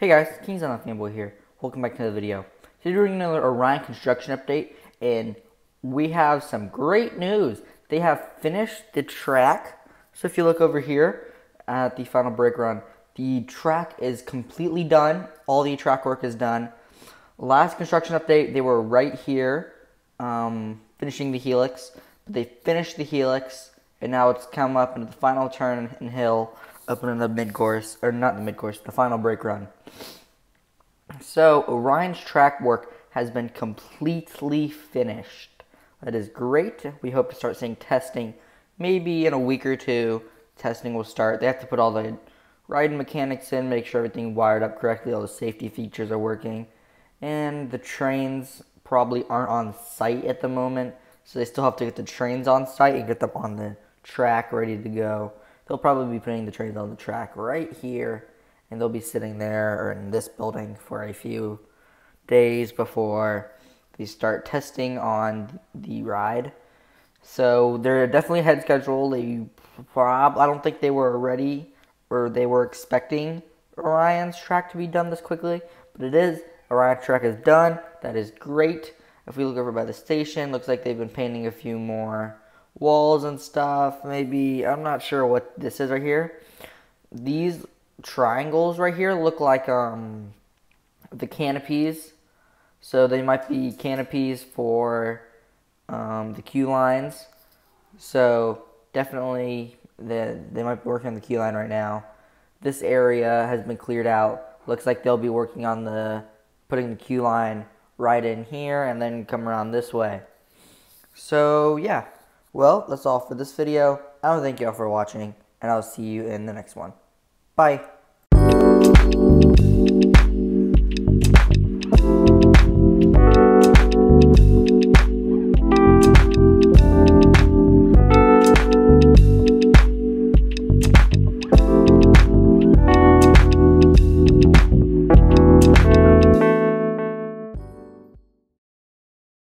Hey guys, Kings Island Fanboy here. Welcome back to the video. Today we're doing another Orion construction update, and we have some great news. They have finished the track. So if you look over here at the final brake run, the track is completely done. All the track work is done. Last construction update, they were right here, um, finishing the helix. But they finished the helix, and now it's come up into the final turn and hill up in the mid course, or not the mid course, the final brake run. So Orion's track work has been completely finished. That is great. We hope to start seeing testing maybe in a week or two. Testing will start. They have to put all the riding mechanics in, make sure everything wired up correctly, all the safety features are working. And the trains probably aren't on site at the moment, so they still have to get the trains on site and get them on the track ready to go. They'll probably be putting the trains on the track right here, and they'll be sitting there or in this building for a few days before they start testing on the ride. So they're definitely ahead schedule. They prob I don't think they were ready or they were expecting Orion's track to be done this quickly, but it is. Orion's track is done. That is great. If we look over by the station, looks like they've been painting a few more walls and stuff. Maybe, I'm not sure what this is right here. These triangles right here look like um, the canopies. So they might be canopies for um, the queue lines. So definitely the, they might be working on the queue line right now. This area has been cleared out. Looks like they'll be working on the putting the queue line right in here and then come around this way. So yeah. Well, that's all for this video. I want to thank you all for watching, and I'll see you in the next one. Bye.